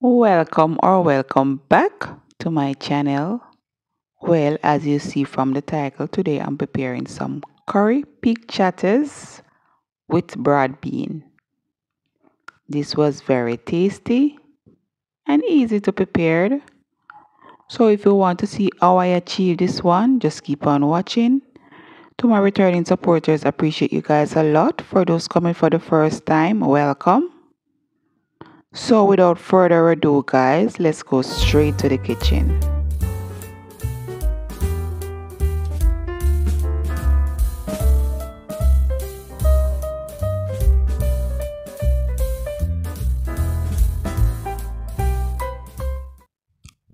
welcome or welcome back to my channel. Well as you see from the title today i'm preparing some curry pig trotters with broad bean. This was very tasty and easy to prepare. So if you want to see how i achieve this one just keep on watching. To my returning supporters appreciate you guys a lot. For those coming for the first time welcome so without further ado guys, let's go straight to the kitchen.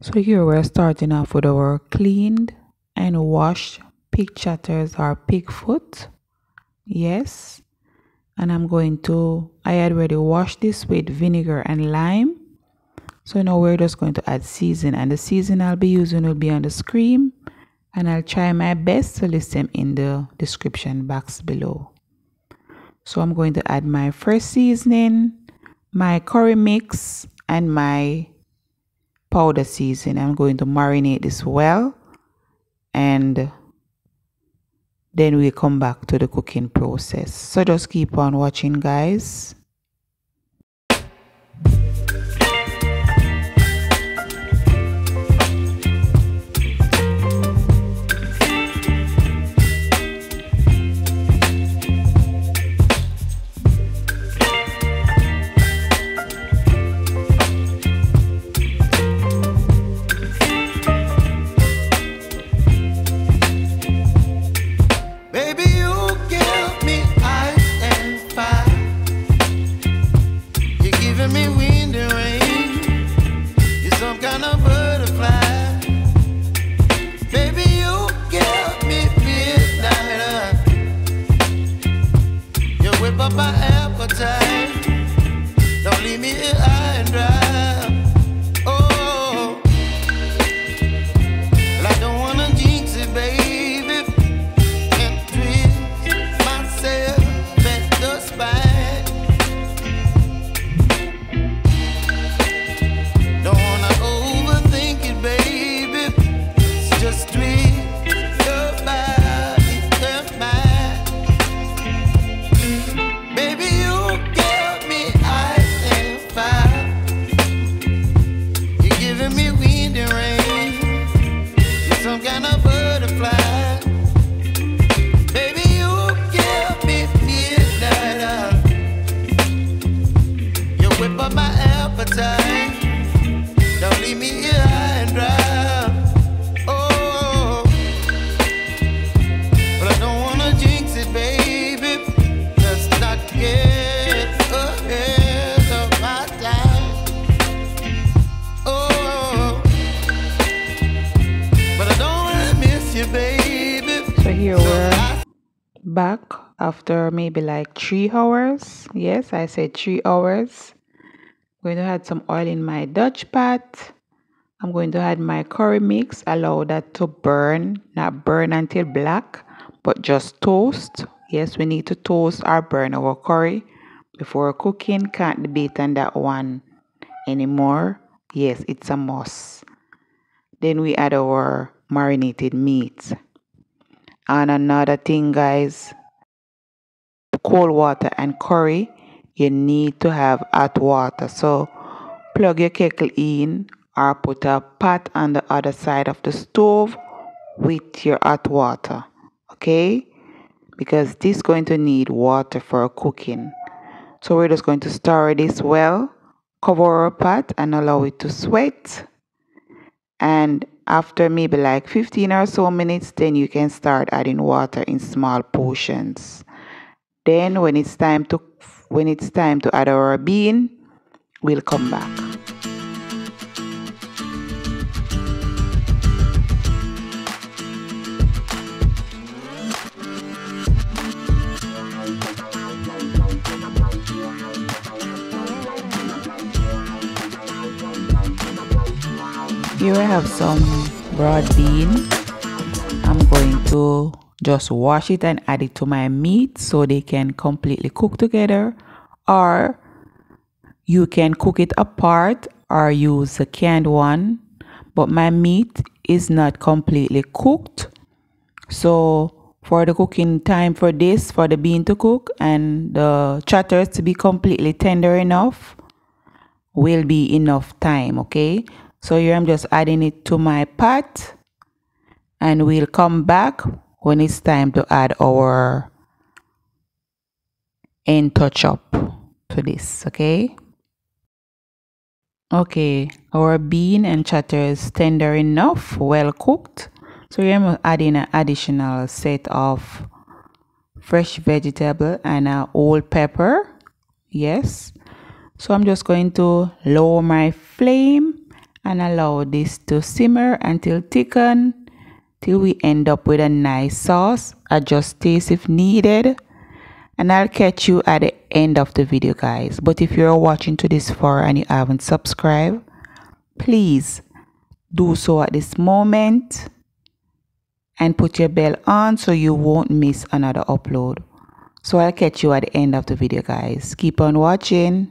So here we're starting off with our cleaned and washed pig trotters or pig foot. Yes, and I'm going to I had already washed this with vinegar and lime. So now we're just going to add season and the season I'll be using will be on the screen. And I'll try my best to list them in the description box below. So I'm going to add my fresh seasoning my curry mix and my powder seasoning. I'm going to marinate this well. And then we come back to the cooking process. So just keep on watching guys back after maybe like three hours. Yes, I said three hours. I'm going to add some oil in my Dutch pot. I'm going to add my curry mix. Allow that to burn, not burn until black, but just toast. Yes, we need to toast or burn our curry before cooking. Can't debate on that one anymore. Yes, it's a must. Then we add our marinated meat. And another thing, guys, cold water and curry, you need to have hot water. So plug your kettle in or put a pot on the other side of the stove with your hot water. Okay? Because this is going to need water for cooking. So we're just going to stir this well, cover our pot and allow it to sweat. And after maybe like 15 or so minutes, then you can start adding water in small portions. Then when it's time to when it's time to add our bean, we'll come back. Here I have some broad bean. I'm going to just wash it and add it to my meat so they can completely cook together. Or you can cook it apart or use a canned one. But my meat is not completely cooked. So for the cooking time for this for the bean to cook and the trotters to be completely tender enough will be enough time okay so here I'm just adding it to my pot and we'll come back when it's time to add our end touch up to this okay? Okay our bean and trotter is tender enough well cooked. So here I'm adding an additional set of fresh vegetable and a whole pepper yes? So I'm just going to lower my flame and allow this to simmer until thicken till we end up with a nice sauce. Adjust taste if needed. And I'll catch you at the end of the video guys. But if you're watching to this far and you haven't subscribed please do so at this moment and put your bell on so you won't miss another upload. So I'll catch you at the end of the video guys. Keep on watching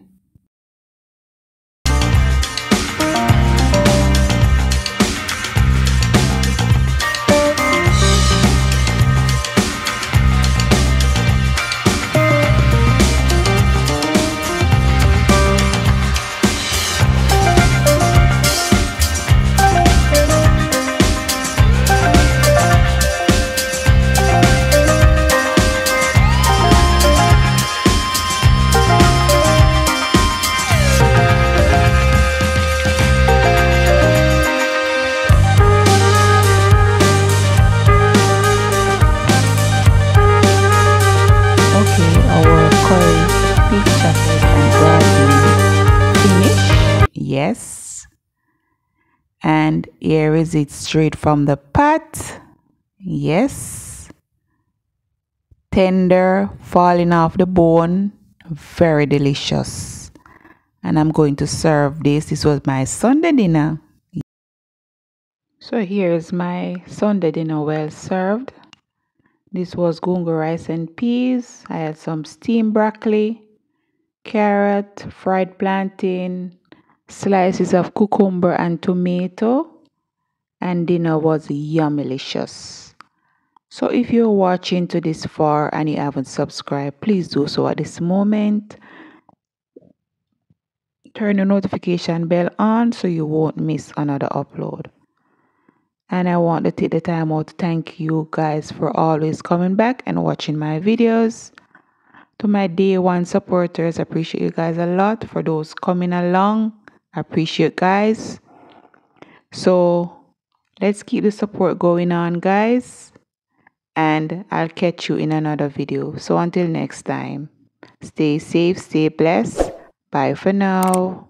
yes. And here is it straight from the pot. Yes. Tender falling off the bone. Very delicious. And I'm going to serve this. This was my Sunday dinner. So here's my Sunday dinner well served. This was gungo rice and peas. I had some steamed broccoli carrot fried plantain slices of cucumber and tomato and dinner was yummylicious. So if you're watching to this far and you haven't subscribed, please do so at this moment. Turn the notification bell on so you won't miss another upload. And I want to take the time out to thank you guys for always coming back and watching my videos. To my day one supporters, I appreciate you guys a lot for those coming along Appreciate guys. So let's keep the support going on guys. And I'll catch you in another video. So until next time, stay safe, stay blessed. Bye for now.